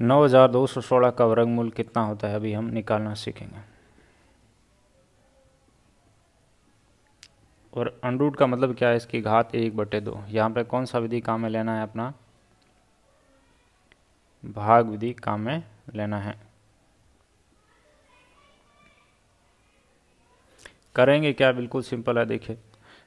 नौ हज़ार दो सौ सोलह का वर्गमूल कितना होता है, अभी हम निकालना सीखेंगे। और अनरूट का मतलब क्या है? इसकी घात एक बटे दो। यहाँ पर कौन सा विधि काम में लेना है अपना? भाग विधि काम में लेना है। करेंगे क्या? बिल्कुल सिंपल है, देखिए।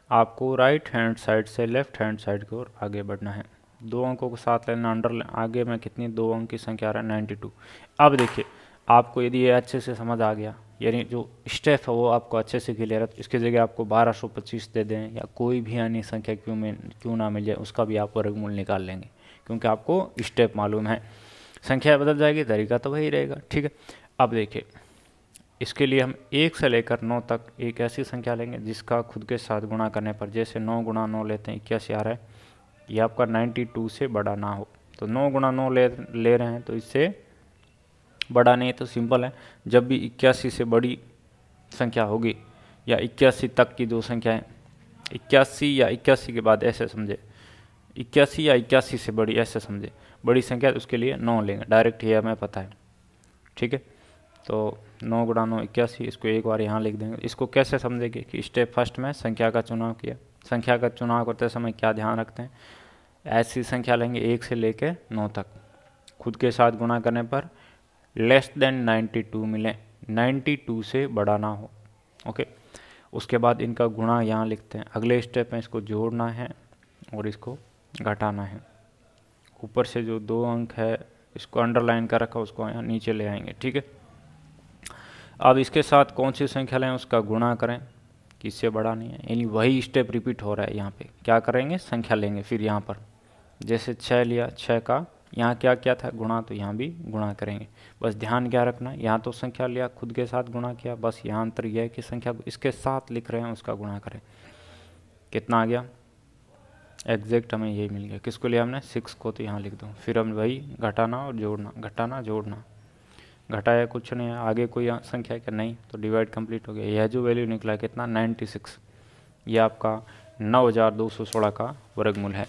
आपको राइट हैंड साइड से लेफ़्ट हैंड साइड की ओर आगे बढ़ना है। दो अंकों को साथ लेना अंडर आगे में कितनी, दो अंक की संख्या आ रहा है नाइन्टी टू अब देखिए, आपको यदि ये अच्छे से समझ आ गया, यानी जो स्टेप है वो आपको अच्छे से क्लियर है, इसकी जगह आपको बारह सौ पच्चीस दे दें, या कोई भी अन्य संख्या क्यों में क्यों ना मिल जाए, उसका भी आप वर्गमूल निकाल लेंगे, क्योंकि आपको स्टेप मालूम है। संख्या बदल जाएगी, तरीका तो वही रहेगा, ठीक है? अब देखिए, इसके लिए हम एक से लेकर नौ तक एक ऐसी संख्या लेंगे जिसका खुद के साथ गुणा करने पर, जैसे नौ गुणा नौ लेते हैं, इक्यासी आ रहा है ये आपका नाइन्टी टू से बड़ा ना हो। तो नौ गुणा नौ ले ले रहे हैं तो इससे बड़ा नहीं तो सिंपल है। जब भी इक्यासी से बड़ी संख्या होगी, या इक्यासी तक की दो संख्याएँ, इक्यासी या इक्यासी के बाद ऐसे समझे, इक्यासी या इक्यासी से बड़ी ऐसे समझे, बड़ी संख्या तो उसके लिए नौ लेंगे। डायरेक्ट ये हमें पता है। ठीक है? तो नौ गुणा नौ इक्यासी, इसको एक बार यहाँ लिख देंगे। इसको कैसे समझेंगे कि स्टेप फ़र्स्ट में संख्या का चुनाव किया? संख्या का चुनाव करते समय क्या ध्यान रखते हैं? ऐसी संख्या लेंगे एक से लेके नौ तक। खुद के साथ गुणा करने पर लेस देन नाइन्टी टू मिले। नाइन्टी टू से बड़ा ना हो। ओके उसके बाद इनका गुणा यहाँ लिखते हैं। अगले स्टेप में इसको जोड़ना है और इसको घटाना है। ऊपर से जो दो अंक है, इसको अंडरलाइन कर रखा, उसको यहाँ नीचे ले आएँगे। ठीक है? अब इसके साथ कौन सी संख्या लें, उसका गुणा करें। किससे बड़ा नहीं है। यानी वही स्टेप रिपीट हो रहा है यहाँ पे। क्या करेंगे? संख्या लेंगे फिर यहाँ पर। जैसे छः लिया छः का, यहाँ क्या क्या था? गुणा तो यहाँ भी गुणा करेंगे। बस ध्यान क्या रखना, यहाँ तो संख्या लिया, खुद के साथ गुणा किया, बस यहाँ अंतर यह है कि संख्या इसके साथ लिख रहे हैं, उसका गुणा करें। कितना आ गया? एग्जैक्ट हमें यही मिल गया। किसको लिया हमने? सिक्स को तो यहाँ लिख दो। फिर हम वही घटाना और जोड़ना। घटाना, जोड़ना। घटाया कुछ नहीं आगे कोई संख्या क्या? नहीं। तो डिवाइड कंप्लीट हो गया। यह जो वैल्यू निकला कितना? नाइन्टी सिक्स ये आपका नौ हज़ार दो सौ सोलह का वर्गमूल है।